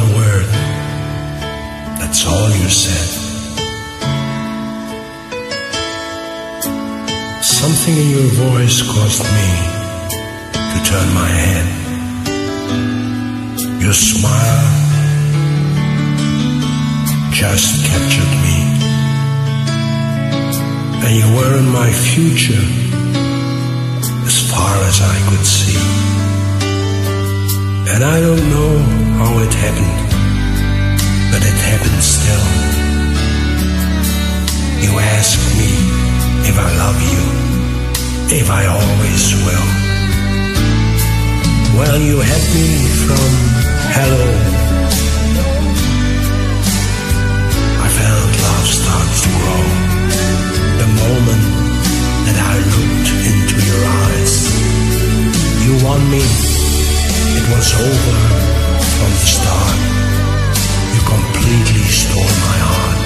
Word, that's all you said. Something in your voice caused me to turn my head. Your smile just captured me. And you were in my future as far as I could see. And I don't know how it happened, but it happened still. You ask me if I love you, if I always will. Well, you had me from hello. I felt love start to grow. The moment that I looked into your eyes, you won me. It was over from the start. You completely stole my heart.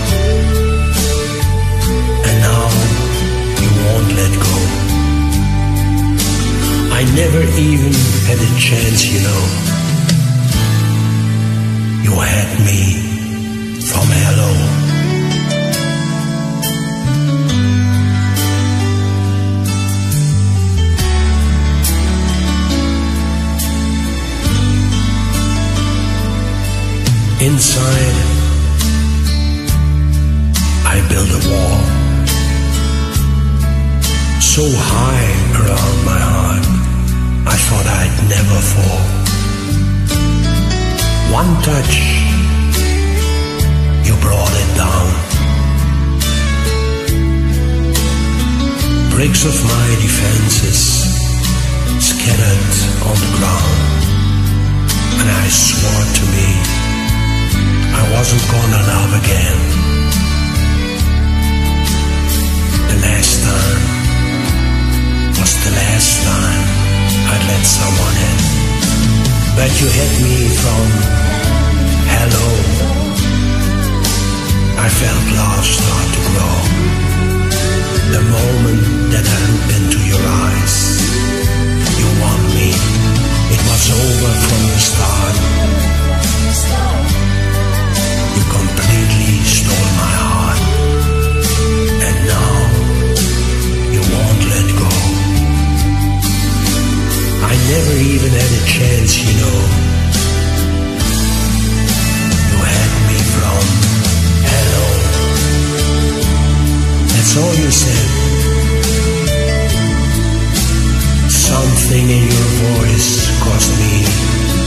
And now you won't let go. I never even had a chance, you know. You had me from hello. Inside, I built a wall so high around my heart, I thought I'd never fall. One touch, you brought it down. Bricks of my defenses wasn't gonna love again. The last time was the last time I'd let someone in. But you hit me from hello. I felt love chance, you know. You had me from hello. That's all you said. Something in your voice caused me